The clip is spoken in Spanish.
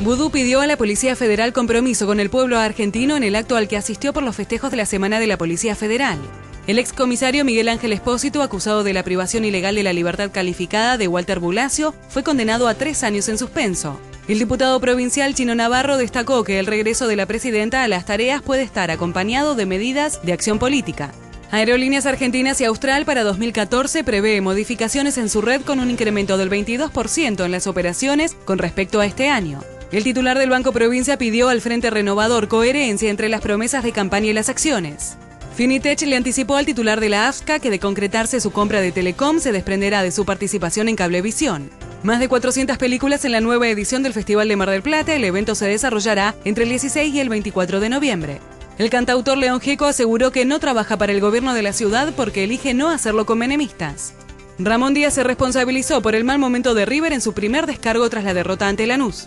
Vudú pidió a la Policía Federal compromiso con el pueblo argentino en el acto al que asistió por los festejos de la Semana de la Policía Federal. El excomisario Miguel Ángel Espósito, acusado de la privación ilegal de la libertad calificada de Walter Bulacio, fue condenado a tres años en suspenso. El diputado provincial Chino Navarro destacó que el regreso de la presidenta a las tareas puede estar acompañado de medidas de acción política. Aerolíneas Argentinas y Austral para 2014 prevé modificaciones en su red con un incremento del 22% en las operaciones con respecto a este año. El titular del Banco Provincia pidió al Frente Renovador coherencia entre las promesas de campaña y las acciones. Finitech le anticipó al titular de la AFSCA que de concretarse su compra de Telecom se desprenderá de su participación en Cablevisión. Más de 400 películas en la nueva edición del Festival de Mar del Plata, el evento se desarrollará entre el 16 y el 24 de noviembre. El cantautor León Gieco aseguró que no trabaja para el gobierno de la ciudad porque elige no hacerlo con menemistas. Ramón Díaz se responsabilizó por el mal momento de River en su primer descargo tras la derrota ante Lanús.